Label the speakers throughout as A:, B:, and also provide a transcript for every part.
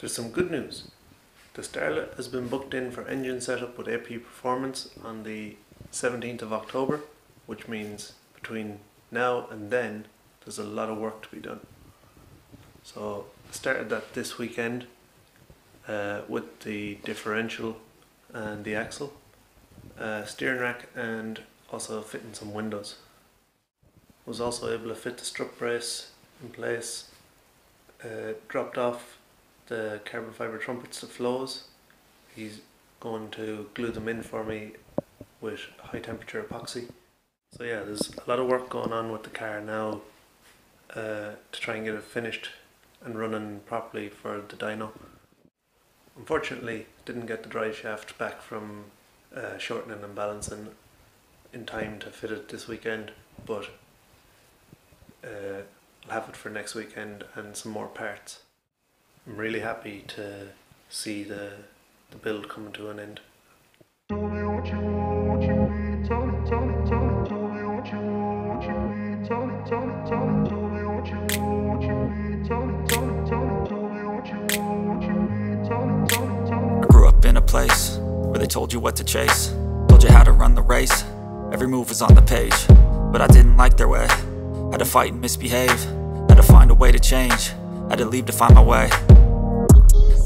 A: There's some good news. The Starlet has been booked in for engine setup with AP Performance on the 17th of October, which means between now and then there's a lot of work to be done. So I started that this weekend uh, with the differential and the axle, uh, steering rack, and also fitting some windows. Was also able to fit the strut brace in place, uh, dropped off the carbon fibre trumpets the flows. He's going to glue them in for me with high temperature epoxy. So yeah, there's a lot of work going on with the car now uh, to try and get it finished and running properly for the dyno. Unfortunately, didn't get the drive shaft back from uh, shortening and balancing in time to fit it this weekend, but uh, I'll have it for next weekend and some more parts. I'm really happy to see the, the build coming to an end.
B: I grew up in a place where they told you what to chase Told you how to run the race, every move was on the page But I didn't like their way, had to fight and misbehave Had to find a way to change, had to leave to find my way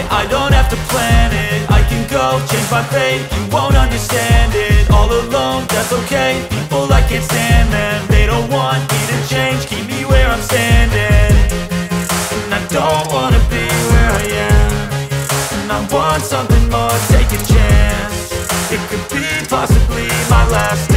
B: away, I don't have to plan it. I can go, change my fate, you won't understand it. All alone, that's okay, people I can't stand them They don't want me to change, keep me where I'm standing. And I don't wanna be where I am. And I want something more, take a chance. It could be possibly my last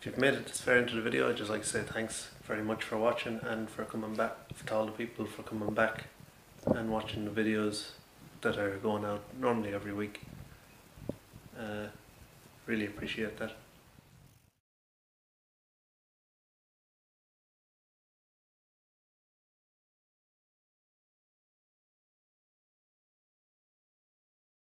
A: if you've made it this far into the video, I'd just like to say thanks very much for watching and for coming back, for all the people for coming back and watching the videos that are going out normally every week. Uh, really appreciate that.